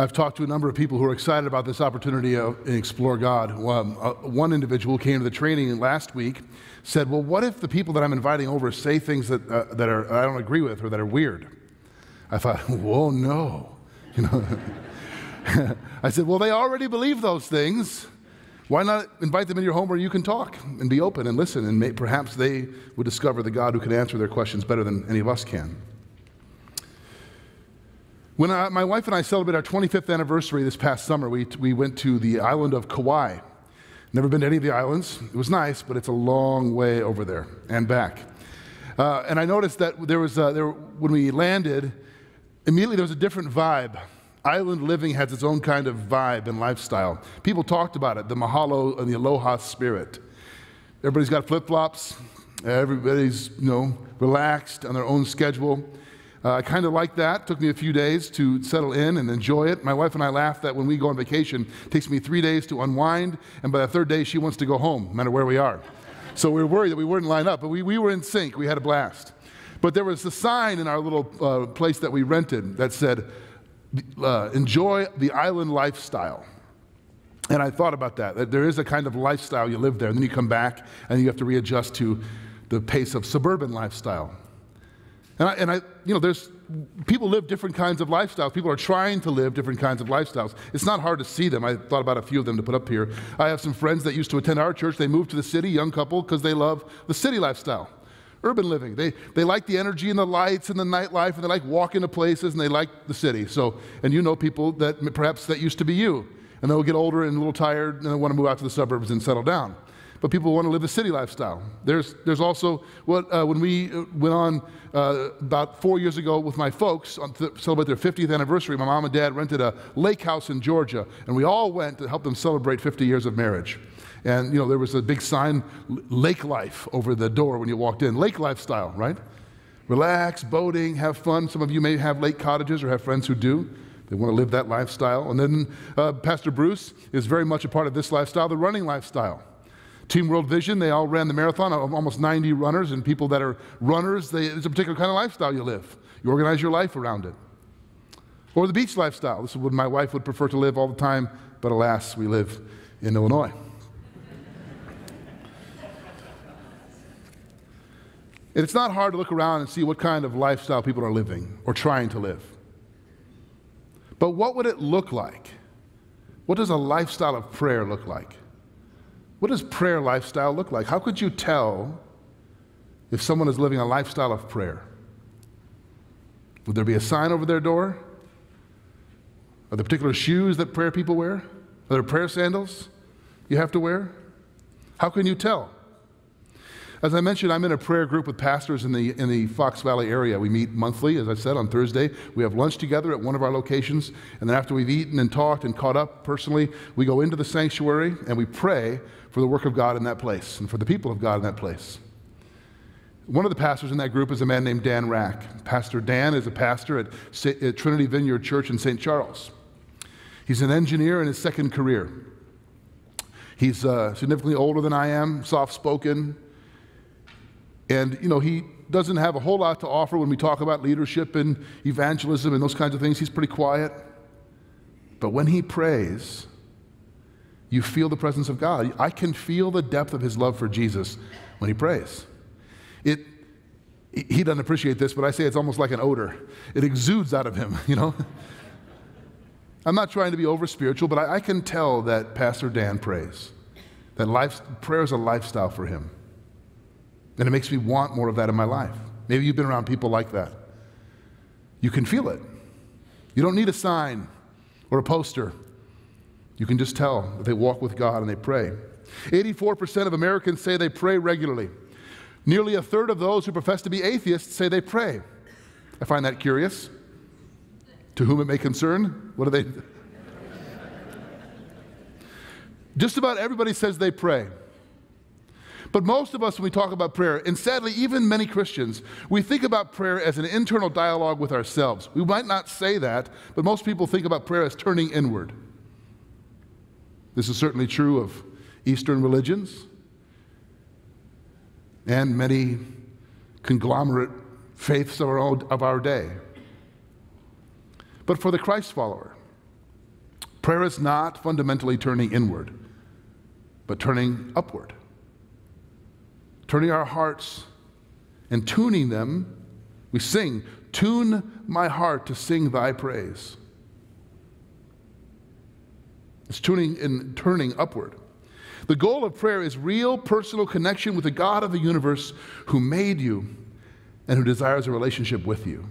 I've talked to a number of people who are excited about this opportunity to explore God. Um, uh, one individual came to the training last week, said, "Well, what if the people that I'm inviting over say things that uh, that are I don't agree with or that are weird?" I thought, "Whoa, no," you know. I said, "Well, they already believe those things. Why not invite them in your home where you can talk and be open and listen, and may, perhaps they would discover the God who can answer their questions better than any of us can." When I, my wife and I celebrated our 25th anniversary this past summer, we, we went to the island of Kauai. Never been to any of the islands. It was nice, but it's a long way over there and back. Uh, and I noticed that there was, there, when we landed, immediately there was a different vibe. Island living has its own kind of vibe and lifestyle. People talked about it, the mahalo and the aloha spirit. Everybody's got flip flops. Everybody's, you know, relaxed on their own schedule. Uh, I kind of like that. Took me a few days to settle in and enjoy it. My wife and I laugh that when we go on vacation, it takes me three days to unwind, and by the third day, she wants to go home, no matter where we are. So we were worried that we wouldn't line up, but we, we were in sync. We had a blast. But there was a sign in our little uh, place that we rented that said, uh, Enjoy the island lifestyle. And I thought about that, that there is a kind of lifestyle you live there, and then you come back and you have to readjust to the pace of suburban lifestyle. And I, and I, you know, there's people live different kinds of lifestyles. People are trying to live different kinds of lifestyles. It's not hard to see them. I thought about a few of them to put up here. I have some friends that used to attend our church. They moved to the city, young couple, because they love the city lifestyle, urban living. They, they like the energy and the lights and the nightlife, and they like walking to places, and they like the city. So, and you know people that perhaps that used to be you, and they'll get older and a little tired, and they want to move out to the suburbs and settle down but people want to live a city lifestyle. There's, there's also what, uh, when we uh, went on uh, about four years ago with my folks on to celebrate their 50th anniversary, my mom and dad rented a lake house in Georgia, and we all went to help them celebrate 50 years of marriage. And you know, there was a big sign, lake life, over the door when you walked in. Lake lifestyle, right? Relax, boating, have fun. Some of you may have lake cottages or have friends who do. They want to live that lifestyle. And then uh, Pastor Bruce is very much a part of this lifestyle, the running lifestyle. Team World Vision, they all ran the marathon, of almost 90 runners, and people that are runners, they, it's a particular kind of lifestyle you live. You organize your life around it. Or the beach lifestyle. This is what my wife would prefer to live all the time, but alas, we live in Illinois. and it's not hard to look around and see what kind of lifestyle people are living or trying to live. But what would it look like? What does a lifestyle of prayer look like? What does prayer lifestyle look like? How could you tell if someone is living a lifestyle of prayer? Would there be a sign over their door? Are there particular shoes that prayer people wear? Are there prayer sandals you have to wear? How can you tell? As I mentioned, I'm in a prayer group with pastors in the, in the Fox Valley area. We meet monthly, as I said, on Thursday. We have lunch together at one of our locations. And then after we've eaten and talked and caught up personally, we go into the sanctuary and we pray for the work of God in that place and for the people of God in that place. One of the pastors in that group is a man named Dan Rack. Pastor Dan is a pastor at, at Trinity Vineyard Church in St. Charles. He's an engineer in his second career. He's uh, significantly older than I am, soft spoken, and, you know, he doesn't have a whole lot to offer when we talk about leadership and evangelism and those kinds of things. He's pretty quiet. But when he prays, you feel the presence of God. I can feel the depth of his love for Jesus when he prays. It, he doesn't appreciate this, but I say it's almost like an odor. It exudes out of him, you know? I'm not trying to be over spiritual, but I, I can tell that Pastor Dan prays. That life, prayer is a lifestyle for him. And it makes me want more of that in my life. Maybe you've been around people like that. You can feel it. You don't need a sign or a poster. You can just tell that they walk with God and they pray. 84% of Americans say they pray regularly. Nearly a third of those who profess to be atheists say they pray. I find that curious. To whom it may concern, what do they? Just about everybody says they pray. But most of us, when we talk about prayer, and sadly, even many Christians, we think about prayer as an internal dialogue with ourselves. We might not say that, but most people think about prayer as turning inward. This is certainly true of Eastern religions and many conglomerate faiths of our, own, of our day. But for the Christ follower, prayer is not fundamentally turning inward, but turning upward. Turning our hearts and tuning them. We sing, Tune my heart to sing thy praise. It's tuning and turning upward. The goal of prayer is real personal connection with the God of the universe who made you and who desires a relationship with you.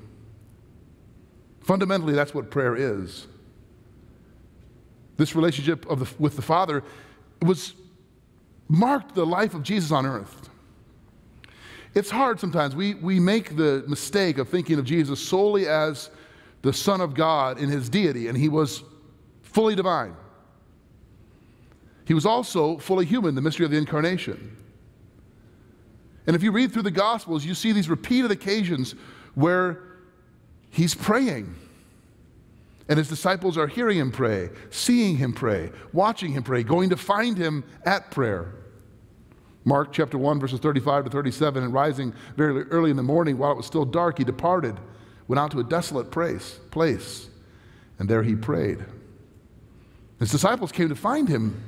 Fundamentally, that's what prayer is. This relationship of the, with the Father was marked the life of Jesus on earth. It's hard sometimes. We, we make the mistake of thinking of Jesus solely as the Son of God in his deity, and he was fully divine. He was also fully human, the mystery of the incarnation. And if you read through the Gospels, you see these repeated occasions where he's praying. And his disciples are hearing him pray, seeing him pray, watching him pray, going to find him at prayer. Mark chapter 1, verses 35 to 37, and rising very early in the morning while it was still dark, he departed, went out to a desolate place, place and there he prayed. His disciples came to find him.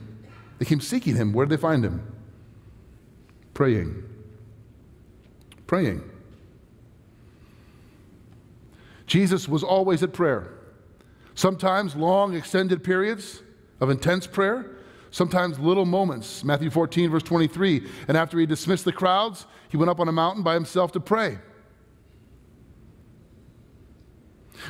They came seeking him. Where did they find him? Praying. Praying. Jesus was always at prayer. Sometimes long, extended periods of intense prayer, sometimes little moments. Matthew 14, verse 23. And after he dismissed the crowds, he went up on a mountain by himself to pray.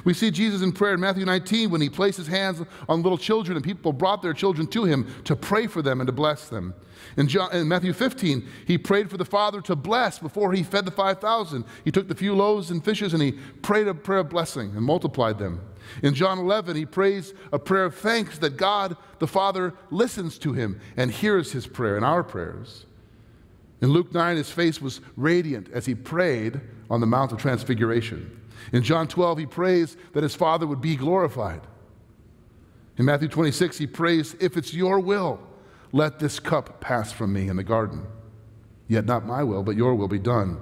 We see Jesus in prayer in Matthew 19 when he placed his hands on little children and people brought their children to him to pray for them and to bless them. In, John, in Matthew 15, he prayed for the Father to bless before he fed the 5,000. He took the few loaves and fishes and he prayed a prayer of blessing and multiplied them. In John 11, he prays a prayer of thanks that God the Father listens to him and hears his prayer and our prayers. In Luke 9, his face was radiant as he prayed on the Mount of Transfiguration. In John 12, he prays that his Father would be glorified. In Matthew 26, he prays, If it's your will, let this cup pass from me in the garden. Yet not my will, but your will be done.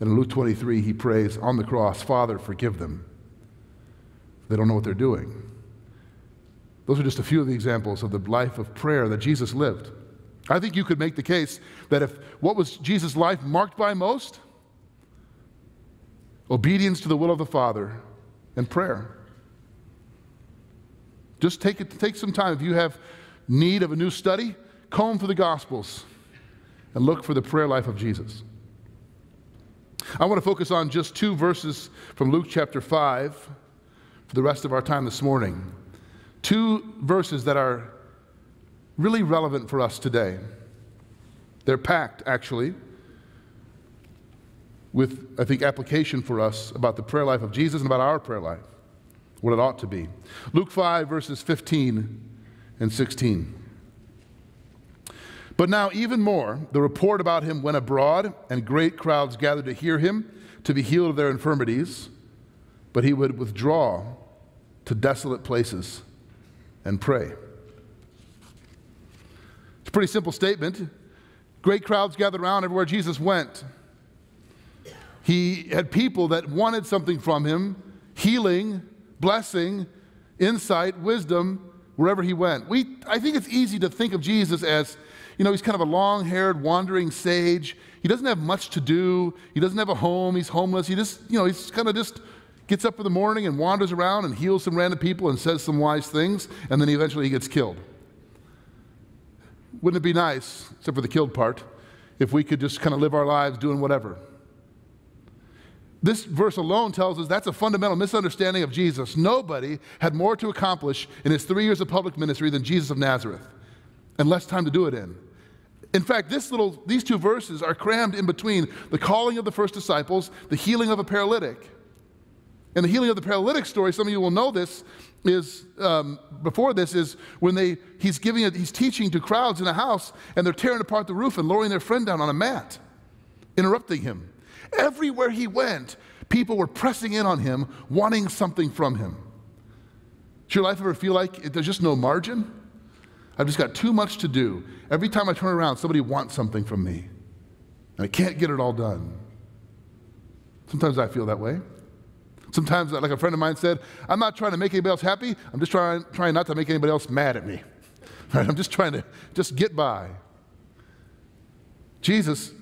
And in Luke 23, he prays on the cross, Father, forgive them they don't know what they're doing. Those are just a few of the examples of the life of prayer that Jesus lived. I think you could make the case that if what was Jesus' life marked by most? Obedience to the will of the Father and prayer. Just take, it, take some time. If you have need of a new study, comb through the Gospels and look for the prayer life of Jesus. I want to focus on just two verses from Luke chapter 5 for the rest of our time this morning. Two verses that are really relevant for us today. They're packed, actually, with, I think, application for us about the prayer life of Jesus and about our prayer life, what it ought to be. Luke 5, verses 15 and 16. But now, even more, the report about him went abroad, and great crowds gathered to hear him, to be healed of their infirmities but he would withdraw to desolate places and pray. It's a pretty simple statement. Great crowds gathered around everywhere Jesus went. He had people that wanted something from him healing, blessing, insight, wisdom, wherever he went. We, I think it's easy to think of Jesus as, you know, he's kind of a long haired, wandering sage. He doesn't have much to do. He doesn't have a home. He's homeless. He just, you know, he's kind of just gets up in the morning and wanders around and heals some random people and says some wise things, and then eventually he gets killed. Wouldn't it be nice, except for the killed part, if we could just kind of live our lives doing whatever? This verse alone tells us that's a fundamental misunderstanding of Jesus. Nobody had more to accomplish in his three years of public ministry than Jesus of Nazareth, and less time to do it in. In fact, this little, these two verses are crammed in between the calling of the first disciples, the healing of a paralytic. And the healing of the paralytic story, some of you will know this, is um, before this is when they he's giving it, he's teaching to crowds in a house and they're tearing apart the roof and lowering their friend down on a mat, interrupting him. Everywhere he went, people were pressing in on him, wanting something from him. Does your life ever feel like there's just no margin? I've just got too much to do. Every time I turn around, somebody wants something from me. And I can't get it all done. Sometimes I feel that way. Sometimes, like a friend of mine said, I'm not trying to make anybody else happy. I'm just trying, trying not to make anybody else mad at me. Right? I'm just trying to just get by. Jesus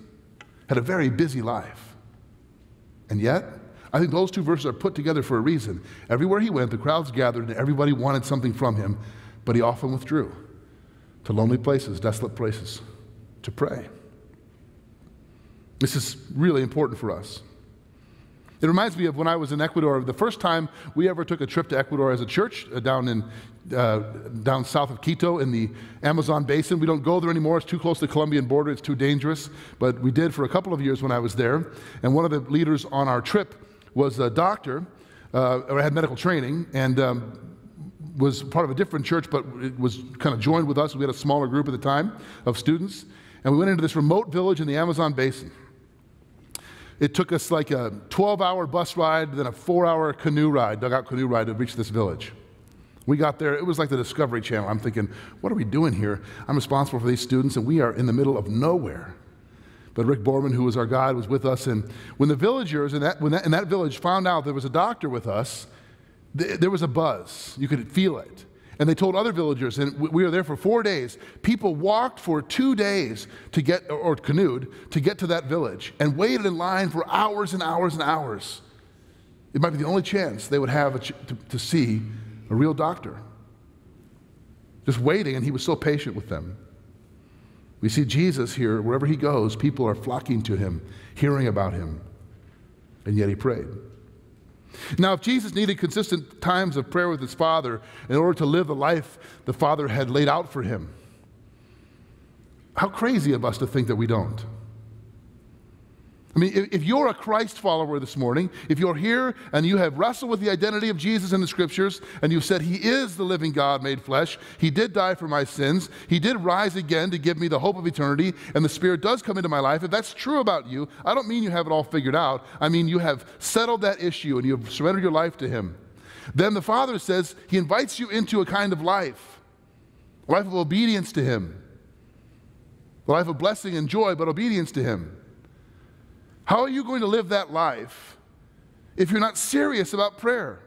had a very busy life. And yet, I think those two verses are put together for a reason. Everywhere he went, the crowds gathered and everybody wanted something from him, but he often withdrew to lonely places, desolate places, to pray. This is really important for us. It reminds me of when I was in Ecuador, the first time we ever took a trip to Ecuador as a church uh, down in uh, down south of Quito in the Amazon basin. We don't go there anymore. It's too close to the Colombian border. It's too dangerous. But we did for a couple of years when I was there. And one of the leaders on our trip was a doctor, uh, or had medical training, and um, was part of a different church, but it was kind of joined with us. We had a smaller group at the time of students. And we went into this remote village in the Amazon basin. It took us like a 12 hour bus ride, then a four hour canoe ride, dugout canoe ride to reach this village. We got there, it was like the Discovery Channel. I'm thinking, what are we doing here? I'm responsible for these students, and we are in the middle of nowhere. But Rick Borman, who was our guide, was with us. And when the villagers in that, when that, in that village found out there was a doctor with us, th- there was a buzz. You could feel it. And they told other villagers, and we were there for four days. People walked for two days to get, or canoed, to get to that village and waited in line for hours and hours and hours. It might be the only chance they would have ch- to, to see a real doctor. Just waiting, and he was so patient with them. We see Jesus here, wherever he goes, people are flocking to him, hearing about him, and yet he prayed. Now, if Jesus needed consistent times of prayer with his Father in order to live the life the Father had laid out for him, how crazy of us to think that we don't. I mean, if you're a Christ follower this morning, if you're here and you have wrestled with the identity of Jesus in the scriptures, and you've said, He is the living God made flesh, He did die for my sins, He did rise again to give me the hope of eternity, and the Spirit does come into my life, if that's true about you, I don't mean you have it all figured out. I mean you have settled that issue and you have surrendered your life to Him. Then the Father says He invites you into a kind of life, a life of obedience to Him, a life of blessing and joy, but obedience to Him. How are you going to live that life if you're not serious about prayer?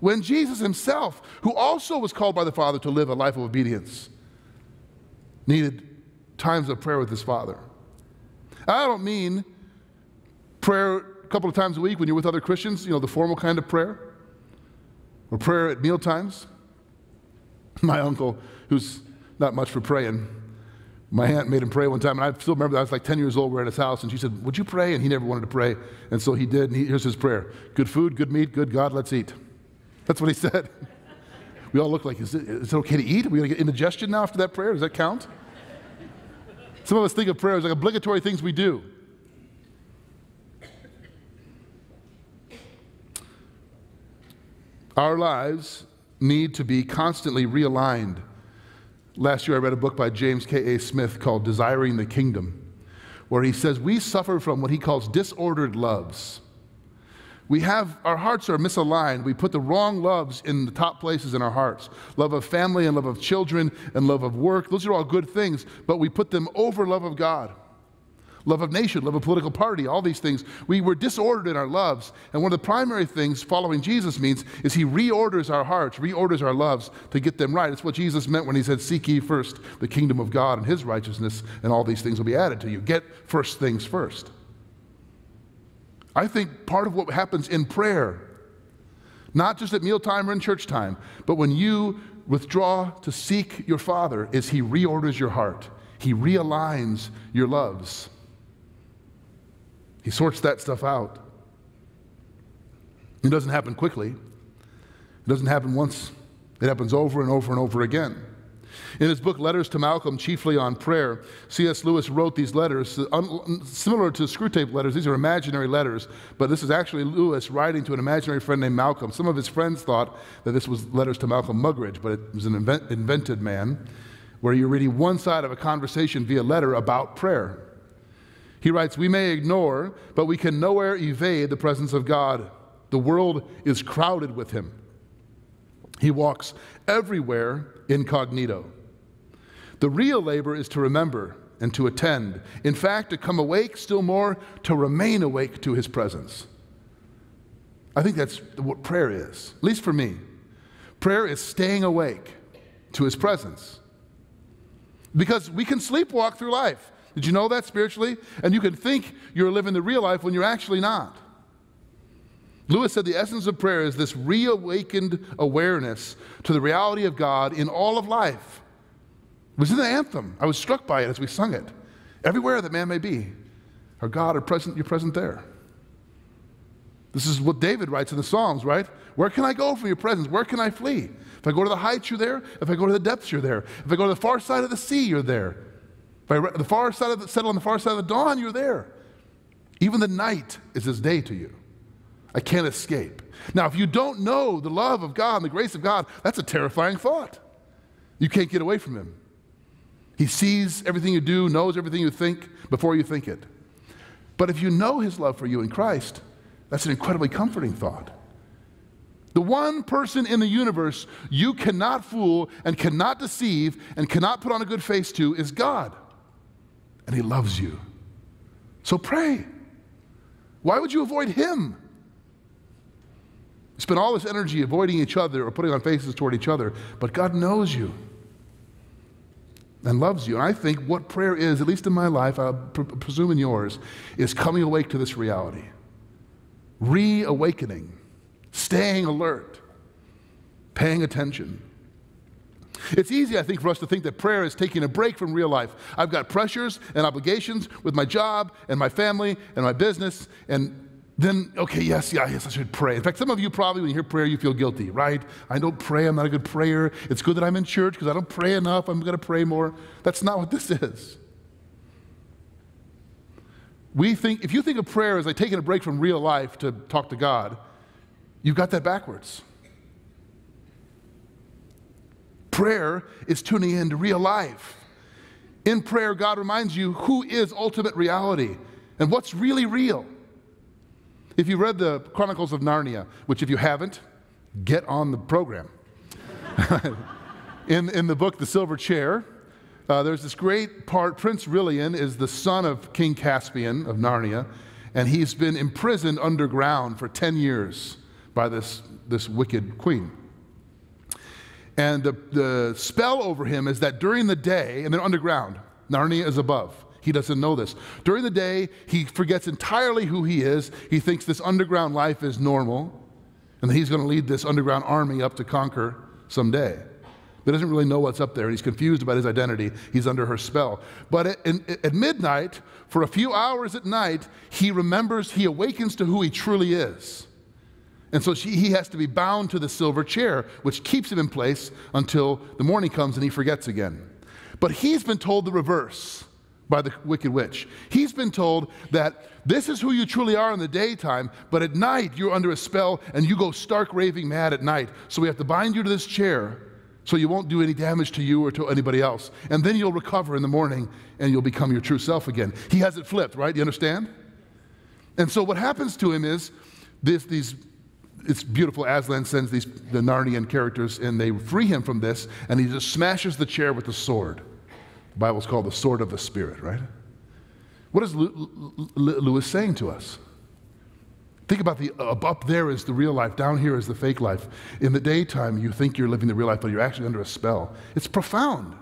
When Jesus himself, who also was called by the Father to live a life of obedience, needed times of prayer with his Father. I don't mean prayer a couple of times a week when you're with other Christians, you know, the formal kind of prayer, or prayer at meal times. My uncle, who's not much for praying, my aunt made him pray one time, and I still remember that I was like 10 years old. We are at his house, and she said, Would you pray? And he never wanted to pray. And so he did, and he, here's his prayer Good food, good meat, good God, let's eat. That's what he said. We all look like, Is it, is it okay to eat? Are we going to get indigestion now after that prayer? Does that count? Some of us think of prayer as like obligatory things we do. Our lives need to be constantly realigned Last year, I read a book by James K.A. Smith called Desiring the Kingdom, where he says we suffer from what he calls disordered loves. We have, our hearts are misaligned. We put the wrong loves in the top places in our hearts love of family and love of children and love of work. Those are all good things, but we put them over love of God love of nation, love of political party, all these things. We were disordered in our loves. And one of the primary things following Jesus means is he reorders our hearts, reorders our loves to get them right. It's what Jesus meant when he said, Seek ye first the kingdom of God and his righteousness, and all these things will be added to you. Get first things first. I think part of what happens in prayer, not just at mealtime or in church time, but when you withdraw to seek your Father, is He reorders your heart. He realigns your loves. He sorts that stuff out. It doesn't happen quickly, it doesn't happen once, it happens over and over and over again. In his book, Letters to Malcolm, chiefly on prayer, C.S. Lewis wrote these letters, similar to Screwtape letters. These are imaginary letters, but this is actually Lewis writing to an imaginary friend named Malcolm. Some of his friends thought that this was letters to Malcolm Muggeridge, but it was an invent, invented man, where you're reading one side of a conversation via letter about prayer. He writes, We may ignore, but we can nowhere evade the presence of God. The world is crowded with him. He walks everywhere incognito. The real labor is to remember and to attend. In fact, to come awake, still more, to remain awake to his presence. I think that's what prayer is, at least for me. Prayer is staying awake to his presence. Because we can sleepwalk through life. Did you know that spiritually? And you can think you're living the real life when you're actually not. Lewis said the essence of prayer is this reawakened awareness to the reality of God in all of life. It was in the anthem. I was struck by it as we sung it. Everywhere that man may be, our God are present, you're present there. This is what David writes in the Psalms, right? Where can I go from your presence? Where can I flee? If I go to the heights, you're there. If I go to the depths, you're there. If I go to the far side of the sea, you're there. I the far side of the, settle on the far side of the dawn, you're there. Even the night is as day to you. I can't escape. Now, if you don't know the love of God and the grace of God, that's a terrifying thought. You can't get away from Him. He sees everything you do, knows everything you think before you think it. But if you know His love for you in Christ, that's an incredibly comforting thought. The one person in the universe you cannot fool and cannot deceive and cannot put on a good face to is God. And He loves you. So pray. Why would you avoid Him? spend all this energy avoiding each other or putting on faces toward each other, but God knows you and loves you. And I think what prayer is, at least in my life, I pr- presume in yours, is coming awake to this reality, reawakening, staying alert, paying attention. It's easy, I think, for us to think that prayer is taking a break from real life. I've got pressures and obligations with my job and my family and my business, and then, okay, yes, yeah, yes, I should pray. In fact, some of you probably, when you hear prayer, you feel guilty, right? I don't pray, I'm not a good prayer. It's good that I'm in church because I don't pray enough, I'm going to pray more. That's not what this is. We think, if you think of prayer as like taking a break from real life to talk to God, you've got that backwards. Prayer is tuning in to real life. In prayer, God reminds you who is ultimate reality and what's really real. If you read the Chronicles of Narnia, which if you haven't, get on the program. in, in the book, The Silver Chair, uh, there's this great part. Prince Rilian is the son of King Caspian of Narnia, and he's been imprisoned underground for 10 years by this, this wicked queen. And the, the spell over him is that during the day, and then underground, Narnia is above. He doesn't know this. During the day, he forgets entirely who he is. He thinks this underground life is normal and that he's going to lead this underground army up to conquer someday. But he doesn't really know what's up there. He's confused about his identity. He's under her spell. But at, at midnight, for a few hours at night, he remembers, he awakens to who he truly is. And so she, he has to be bound to the silver chair, which keeps him in place until the morning comes and he forgets again. But he's been told the reverse by the wicked witch. He's been told that this is who you truly are in the daytime, but at night you're under a spell and you go stark raving mad at night. So we have to bind you to this chair so you won't do any damage to you or to anybody else. And then you'll recover in the morning and you'll become your true self again. He has it flipped, right? You understand? And so what happens to him is this, these it's beautiful. Aslan sends these the Narnian characters and they free him from this, and he just smashes the chair with the sword. The Bible's called the sword of the Spirit, right? What is Lewis saying to us? Think about the up there is the real life, down here is the fake life. In the daytime, you think you're living the real life, but you're actually under a spell. It's profound.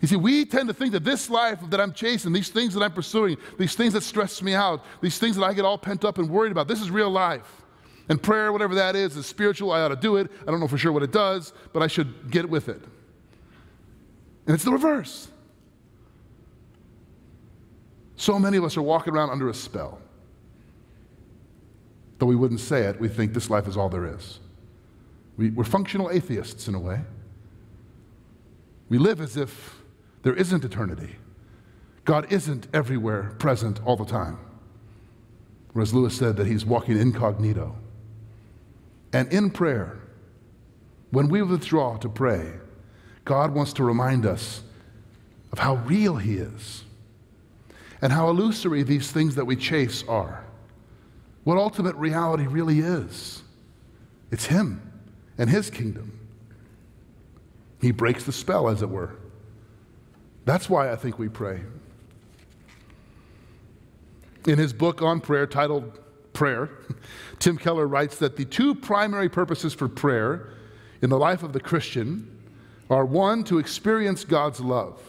You see, we tend to think that this life that I'm chasing, these things that I'm pursuing, these things that stress me out, these things that I get all pent up and worried about, this is real life. And prayer, whatever that is, is spiritual. I ought to do it. I don't know for sure what it does, but I should get with it. And it's the reverse. So many of us are walking around under a spell. Though we wouldn't say it, we think this life is all there is. We, are functional atheists in a way. We live as if there isn't eternity. God isn't everywhere present all the time. Whereas Lewis said that he's walking incognito. And in prayer, when we withdraw to pray, God wants to remind us of how real He is and how illusory these things that we chase are. What ultimate reality really is. It's Him and His kingdom. He breaks the spell, as it were. That's why I think we pray. In his book on prayer, titled Prayer, Tim Keller writes that the two primary purposes for prayer in the life of the Christian are one, to experience God's love,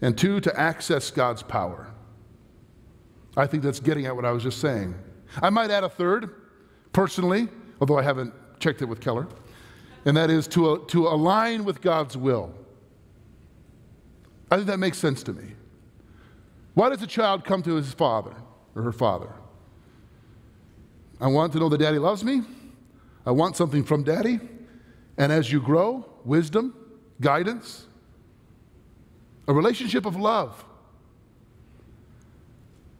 and two, to access God's power. I think that's getting at what I was just saying. I might add a third, personally, although I haven't checked it with Keller, and that is to, uh, to align with God's will. I think that makes sense to me. Why does a child come to his father or her father? I want to know that daddy loves me. I want something from daddy. And as you grow, wisdom, guidance, a relationship of love.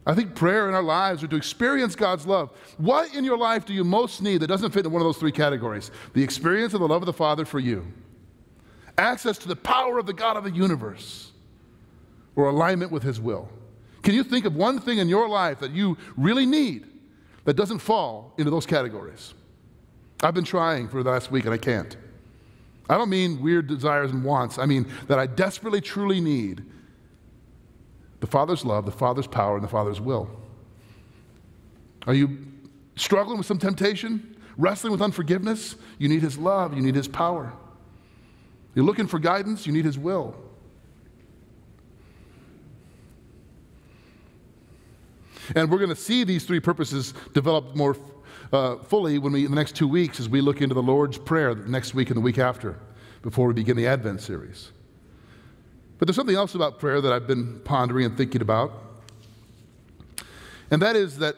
I think prayer in our lives are to experience God's love. What in your life do you most need that doesn't fit in one of those three categories? The experience of the love of the Father for you, access to the power of the God of the universe, or alignment with His will. Can you think of one thing in your life that you really need that doesn't fall into those categories? I've been trying for the last week and I can't. I don't mean weird desires and wants. I mean that I desperately, truly need the Father's love, the Father's power, and the Father's will. Are you struggling with some temptation? Wrestling with unforgiveness? You need His love, you need His power. You're looking for guidance? You need His will. And we're going to see these three purposes develop more uh, fully when we, in the next two weeks as we look into the Lord's Prayer next week and the week after before we begin the Advent series. But there's something else about prayer that I've been pondering and thinking about. And that is that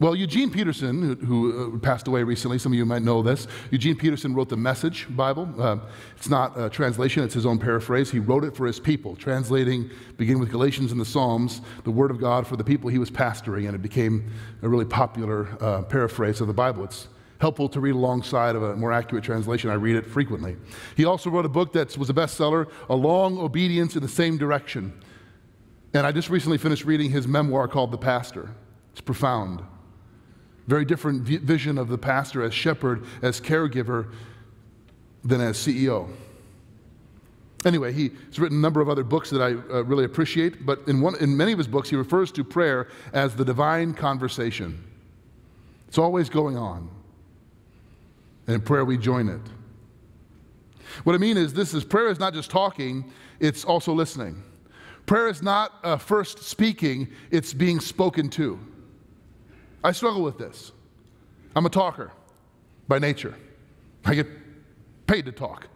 well, Eugene Peterson, who, who uh, passed away recently, some of you might know this. Eugene Peterson wrote the Message Bible. Uh, it's not a translation, it's his own paraphrase. He wrote it for his people, translating, beginning with Galatians and the Psalms, the Word of God for the people he was pastoring, and it became a really popular uh, paraphrase of the Bible. It's helpful to read alongside of a more accurate translation. I read it frequently. He also wrote a book that was a bestseller, A Long Obedience in the Same Direction. And I just recently finished reading his memoir called The Pastor. It's profound. Very different vision of the pastor as shepherd, as caregiver, than as CEO. Anyway, he's written a number of other books that I uh, really appreciate, but in, one, in many of his books, he refers to prayer as the divine conversation. It's always going on. And in prayer, we join it. What I mean is, this is prayer is not just talking, it's also listening. Prayer is not uh, first speaking, it's being spoken to. I struggle with this. I'm a talker by nature. I get paid to talk.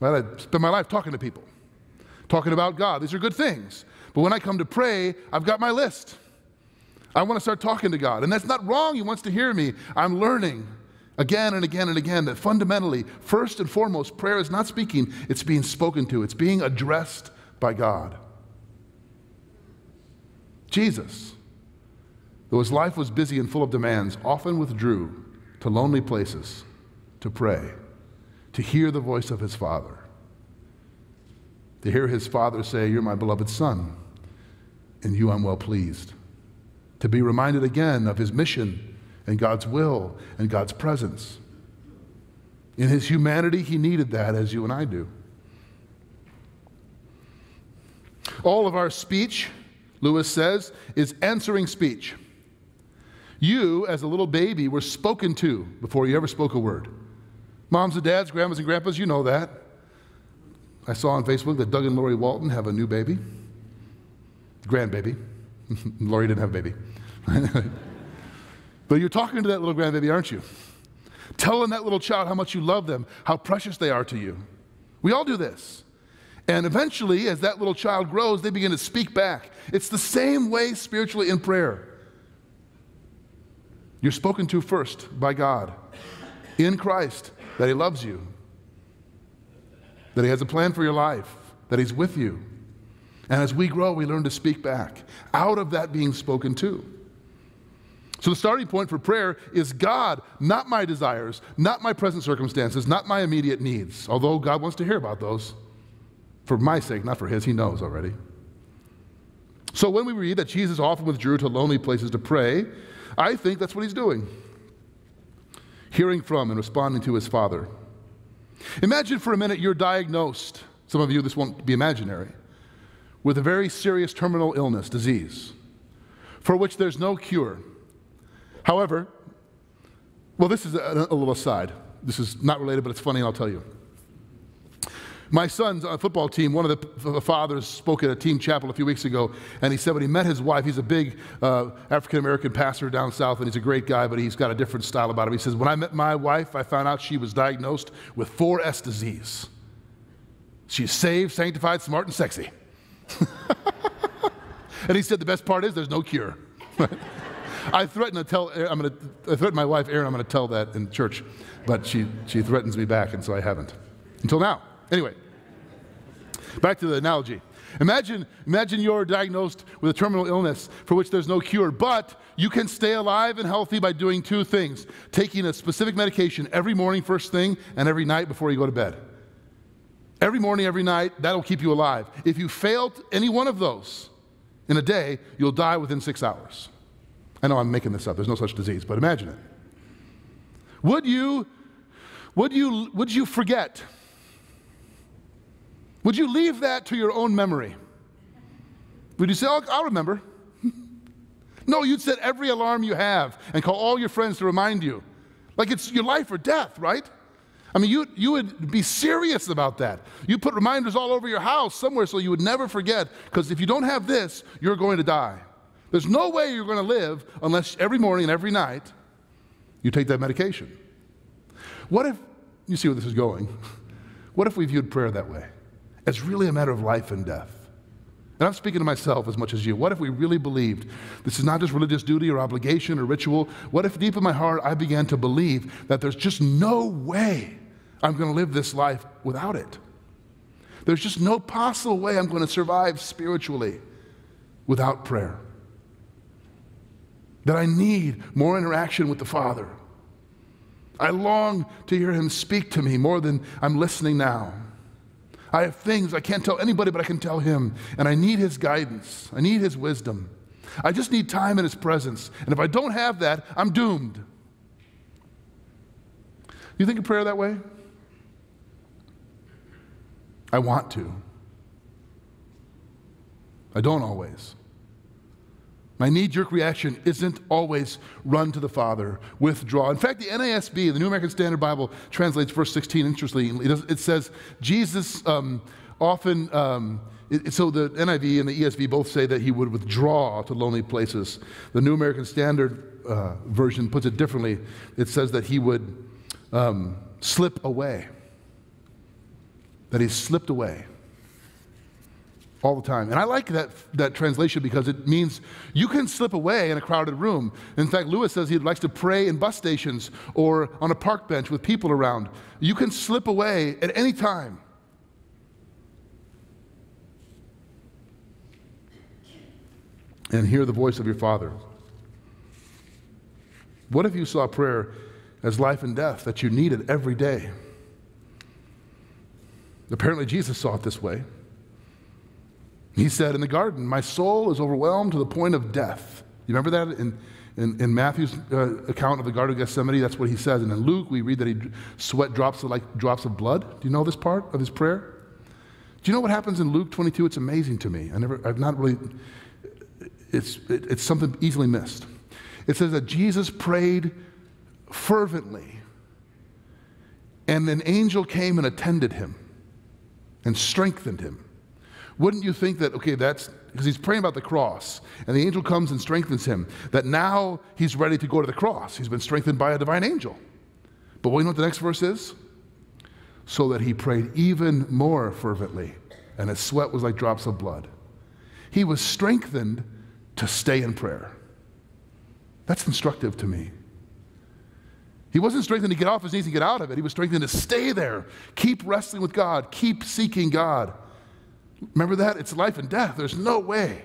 Well, I spend my life talking to people, talking about God. These are good things. But when I come to pray, I've got my list. I want to start talking to God. And that's not wrong. He wants to hear me. I'm learning again and again and again that fundamentally, first and foremost, prayer is not speaking, it's being spoken to, it's being addressed by God. Jesus though his life was busy and full of demands, often withdrew to lonely places to pray, to hear the voice of his Father, to hear his Father say, You're my beloved Son, in you I'm well pleased, to be reminded again of his mission and God's will and God's presence. In his humanity, he needed that as you and I do. All of our speech, Lewis says, is answering speech. You, as a little baby, were spoken to before you ever spoke a word. Moms and dads, grandmas and grandpas, you know that. I saw on Facebook that Doug and Lori Walton have a new baby, grandbaby. Lori didn't have a baby. but you're talking to that little grandbaby, aren't you? Telling that little child how much you love them, how precious they are to you. We all do this. And eventually, as that little child grows, they begin to speak back. It's the same way spiritually in prayer. You're spoken to first by God in Christ that He loves you, that He has a plan for your life, that He's with you. And as we grow, we learn to speak back out of that being spoken to. So the starting point for prayer is God, not my desires, not my present circumstances, not my immediate needs, although God wants to hear about those for my sake, not for His. He knows already. So when we read that Jesus often withdrew to lonely places to pray, I think that's what he's doing hearing from and responding to his Father. Imagine for a minute you're diagnosed some of you this won't be imaginary, with a very serious terminal illness, disease, for which there's no cure. However, well, this is a, a little aside. This is not related, but it's funny, and I'll tell you. My son's uh, football team, one of the fathers spoke at a team chapel a few weeks ago, and he said when he met his wife, he's a big uh, African American pastor down south, and he's a great guy, but he's got a different style about him. He says, When I met my wife, I found out she was diagnosed with 4S disease. She's saved, sanctified, smart, and sexy. and he said, The best part is there's no cure. I threatened to tell, I'm to, I my wife, Erin, I'm going to tell that in church, but she, she threatens me back, and so I haven't. Until now. Anyway, back to the analogy. Imagine, imagine you're diagnosed with a terminal illness for which there's no cure, but you can stay alive and healthy by doing two things taking a specific medication every morning, first thing, and every night before you go to bed. Every morning, every night, that'll keep you alive. If you failed any one of those in a day, you'll die within six hours. I know I'm making this up, there's no such disease, but imagine it. Would you, would you, would you forget would you leave that to your own memory? Would you say, oh, I'll remember? no, you'd set every alarm you have and call all your friends to remind you. Like it's your life or death, right? I mean, you, you would be serious about that. You put reminders all over your house somewhere so you would never forget, because if you don't have this, you're going to die. There's no way you're going to live unless every morning and every night you take that medication. What if, you see where this is going, what if we viewed prayer that way? It's really a matter of life and death. And I'm speaking to myself as much as you. What if we really believed this is not just religious duty or obligation or ritual? What if deep in my heart I began to believe that there's just no way I'm going to live this life without it? There's just no possible way I'm going to survive spiritually without prayer. That I need more interaction with the Father. I long to hear Him speak to me more than I'm listening now. I have things I can't tell anybody, but I can tell him. And I need his guidance, I need his wisdom. I just need time in his presence. And if I don't have that, I'm doomed. You think of prayer that way? I want to. I don't always. My knee jerk reaction isn't always run to the Father, withdraw. In fact, the NASB, the New American Standard Bible, translates verse 16 interestingly. It, says, Jesus um, often, um, it, so the NIV and the ESV both say that he would withdraw to lonely places. The New American Standard uh, version puts it differently. It says that he would um, slip away, that he slipped away all the time. And I like that, that translation because it means you can slip away in a crowded room. In fact, Lewis says he likes to pray in bus stations or on a park bench with people around. You can slip away at any time. And hear the voice of your Father. What if you saw prayer as life and death that you needed every day? Apparently, Jesus saw it this way. He said in the garden, My soul is overwhelmed to the point of death. You remember that in, in, in Matthew's uh, account of the Garden of Gethsemane? That's what he says. And in Luke, we read that he sweat drops of, like drops of blood. Do you know this part of his prayer? Do you know what happens in Luke 22? It's amazing to me. I never, I've not really, it's, it, it's something easily missed. It says that Jesus prayed fervently, and an angel came and attended him and strengthened him. Wouldn't you think that, okay, that's because he's praying about the cross, and the angel comes and strengthens him, that now he's ready to go to the cross. He's been strengthened by a divine angel. But what you know what the next verse is? So that he prayed even more fervently, and his sweat was like drops of blood. He was strengthened to stay in prayer. That's instructive to me. He wasn't strengthened to get off his knees and get out of it. He was strengthened to stay there, keep wrestling with God, keep seeking God. Remember that? It's life and death. There's no way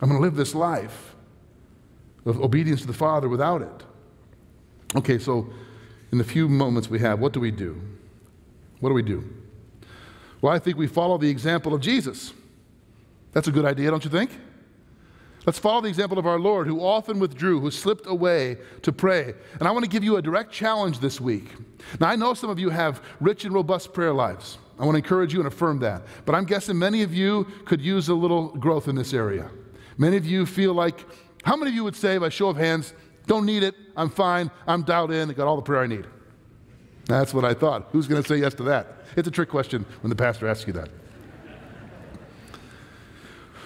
I'm going to live this life of obedience to the Father without it. Okay, so in the few moments we have, what do we do? What do we do? Well, I think we follow the example of Jesus. That's a good idea, don't you think? Let's follow the example of our Lord, who often withdrew, who slipped away to pray. And I want to give you a direct challenge this week. Now, I know some of you have rich and robust prayer lives. I want to encourage you and affirm that. But I'm guessing many of you could use a little growth in this area. Many of you feel like, how many of you would say, by show of hands, don't need it, I'm fine, I'm dialed in, I got all the prayer I need? That's what I thought. Who's going to say yes to that? It's a trick question when the pastor asks you that.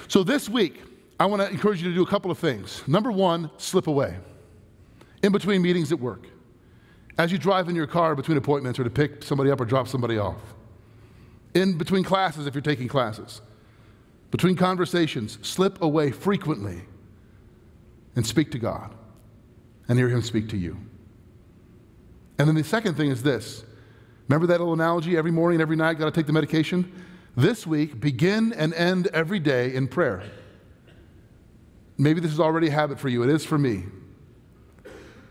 So this week, I want to encourage you to do a couple of things. Number one, slip away in between meetings at work, as you drive in your car between appointments or to pick somebody up or drop somebody off, in between classes if you're taking classes, between conversations, slip away frequently and speak to God and hear Him speak to you. And then the second thing is this remember that little analogy every morning, and every night, got to take the medication? This week, begin and end every day in prayer. Maybe this is already a habit for you. It is for me.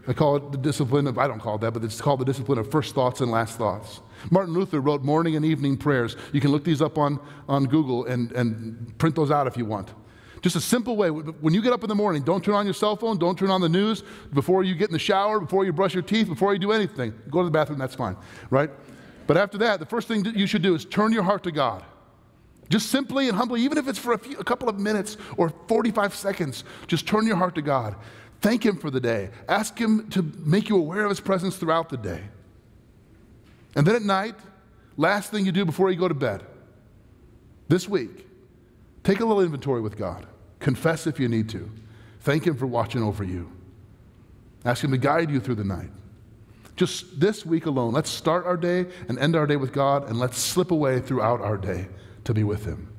I call it the discipline of, I don't call it that, but it's called the discipline of first thoughts and last thoughts. Martin Luther wrote morning and evening prayers. You can look these up on, on Google and, and print those out if you want. Just a simple way. When you get up in the morning, don't turn on your cell phone, don't turn on the news before you get in the shower, before you brush your teeth, before you do anything. Go to the bathroom, that's fine, right? But after that, the first thing you should do is turn your heart to God. Just simply and humbly, even if it's for a, few, a couple of minutes or 45 seconds, just turn your heart to God. Thank Him for the day. Ask Him to make you aware of His presence throughout the day. And then at night, last thing you do before you go to bed, this week, take a little inventory with God. Confess if you need to. Thank Him for watching over you. Ask Him to guide you through the night. Just this week alone, let's start our day and end our day with God, and let's slip away throughout our day to be with Him.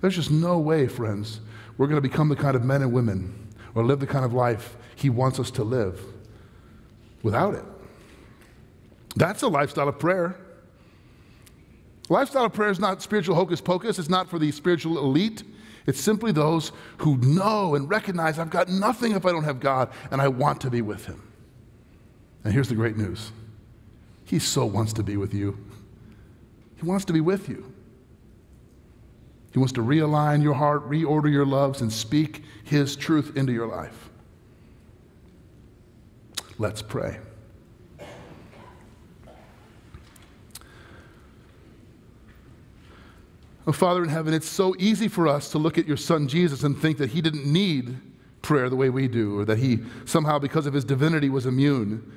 There's just no way, friends, we're going to become the kind of men and women or live the kind of life He wants us to live without it. That's a lifestyle of prayer. Lifestyle of prayer is not spiritual hocus pocus, it's not for the spiritual elite. It's simply those who know and recognize I've got nothing if I don't have God, and I want to be with Him. And here's the great news He so wants to be with you. He wants to be with you. He wants to realign your heart, reorder your loves, and speak His truth into your life. Let's pray. Oh, Father in heaven, it's so easy for us to look at your son Jesus and think that he didn't need prayer the way we do, or that he somehow, because of his divinity, was immune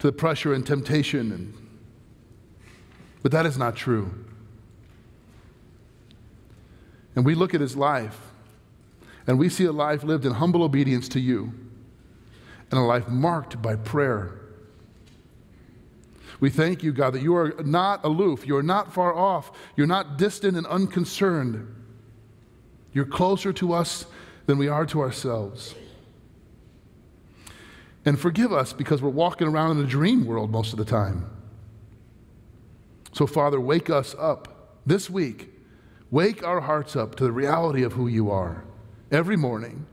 to the pressure and temptation. And, but that is not true. And we look at his life and we see a life lived in humble obedience to you and a life marked by prayer. We thank you, God, that you are not aloof. You are not far off. You're not distant and unconcerned. You're closer to us than we are to ourselves. And forgive us because we're walking around in a dream world most of the time. So, Father, wake us up this week Wake our hearts up to the reality of who you are every morning,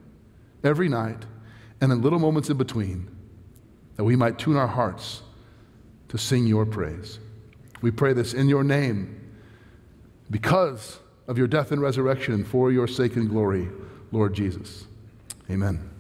every night, and in little moments in between, that we might tune our hearts to sing your praise. We pray this in your name because of your death and resurrection for your sake and glory, Lord Jesus. Amen.